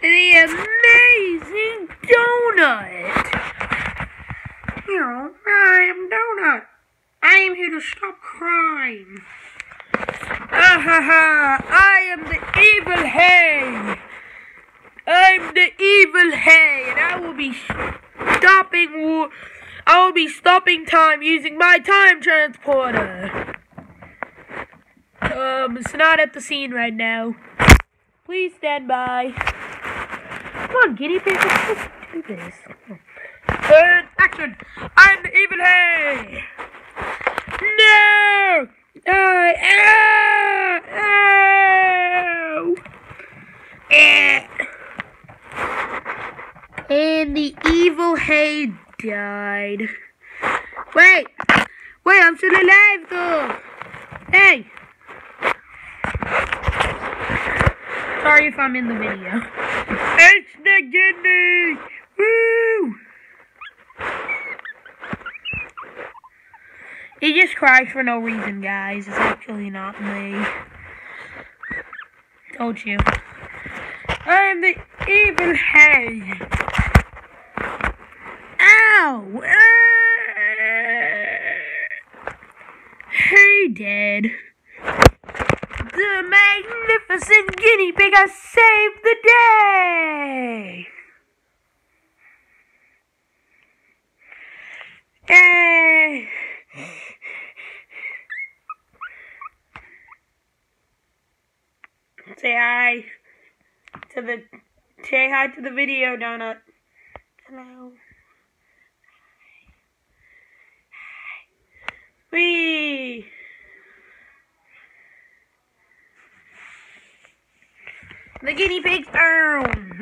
the amazing donut. Hello, I am Donut. I am here to stop crime. Ah ha ha! I am the evil Hay. I'm the evil Hay, and I will be stopping. I will be stopping time using my time transporter. Um, it's not at the scene right now. Please stand by. Come on, guinea pig, let's do this. And action! I'm the evil Hay. No! I! Eh. And the evil Hay died. Wait! Wait, I'm still alive though! Hey! Sorry if I'm in the video. It's the guinea! Woo! He just cries for no reason, guys. It's actually not me. Told you. I'm the evil Hay. Ow! Hey, Dad. The magnificent guinea pig has saved the day! Hey! Say hi to the say hi to the video, Donut. Hello. Wee. The guinea pig's down.